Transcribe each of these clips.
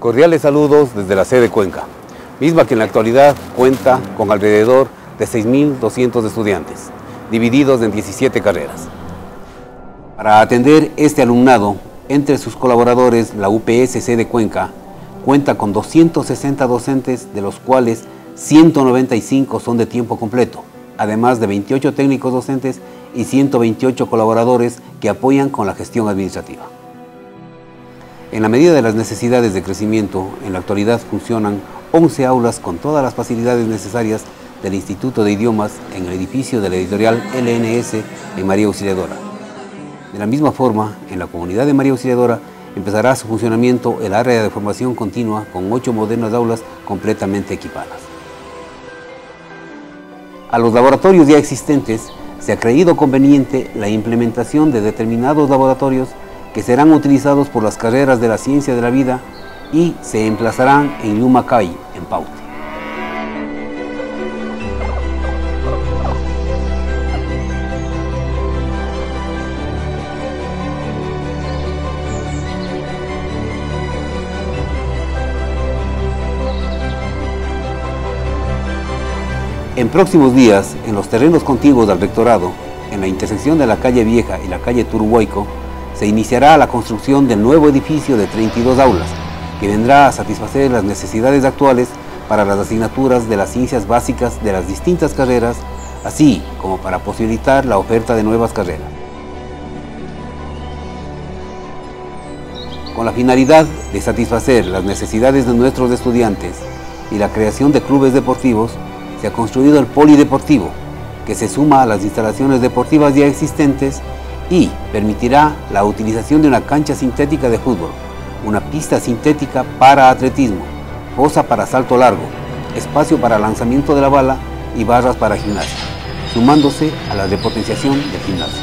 Cordiales saludos desde la sede Cuenca, misma que en la actualidad cuenta con alrededor de 6.200 estudiantes, divididos en 17 carreras. Para atender este alumnado, entre sus colaboradores, la UPSC de Cuenca cuenta con 260 docentes, de los cuales 195 son de tiempo completo, además de 28 técnicos docentes y 128 colaboradores que apoyan con la gestión administrativa. En la medida de las necesidades de crecimiento, en la actualidad funcionan 11 aulas con todas las facilidades necesarias del Instituto de Idiomas en el edificio de la editorial LNS en María Auxiliadora. De la misma forma, en la comunidad de María Auxiliadora empezará su funcionamiento el área de formación continua con ocho modernas aulas completamente equipadas. A los laboratorios ya existentes se ha creído conveniente la implementación de determinados laboratorios que serán utilizados por las carreras de la ciencia de la vida y se emplazarán en Yumacay, en Paute. En próximos días, en los terrenos contiguos del rectorado, en la intersección de la calle Vieja y la calle Turuhuayco, se iniciará la construcción del nuevo edificio de 32 aulas, que vendrá a satisfacer las necesidades actuales para las asignaturas de las ciencias básicas de las distintas carreras, así como para posibilitar la oferta de nuevas carreras. Con la finalidad de satisfacer las necesidades de nuestros estudiantes y la creación de clubes deportivos, se ha construido el polideportivo, que se suma a las instalaciones deportivas ya existentes y permitirá la utilización de una cancha sintética de fútbol, una pista sintética para atletismo, fosa para salto largo, espacio para lanzamiento de la bala y barras para gimnasia, sumándose a la repotenciación del gimnasio.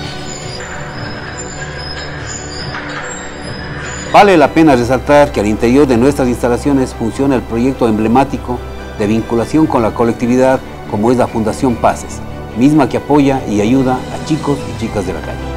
Vale la pena resaltar que al interior de nuestras instalaciones funciona el proyecto emblemático de vinculación con la colectividad como es la Fundación Paces, misma que apoya y ayuda a chicos y chicas de la calle.